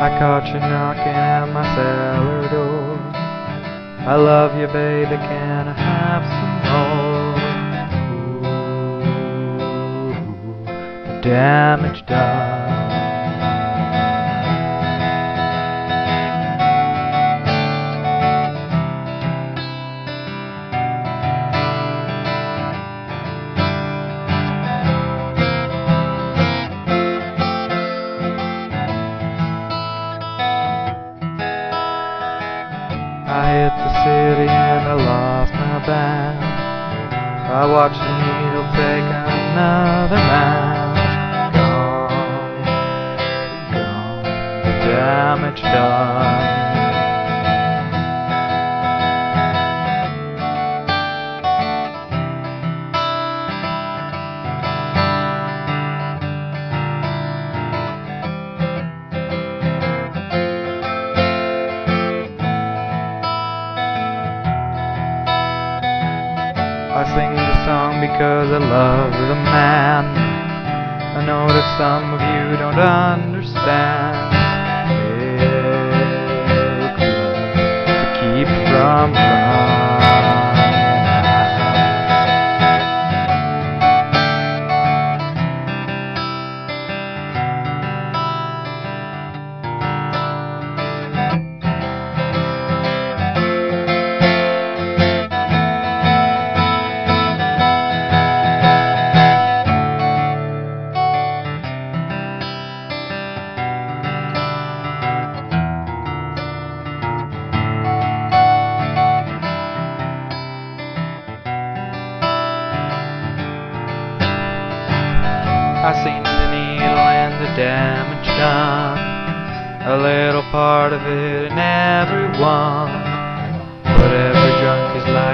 I caught you knocking at my cellar door. I love you, baby, can I have some more? Ooh, the damage done. I watched the needle take another man. Gone, gone, the damage done. I song because I love the man. I know that some of you don't understand. I seen the needle and the damage done. A little part of it in everyone. But every drunk is like.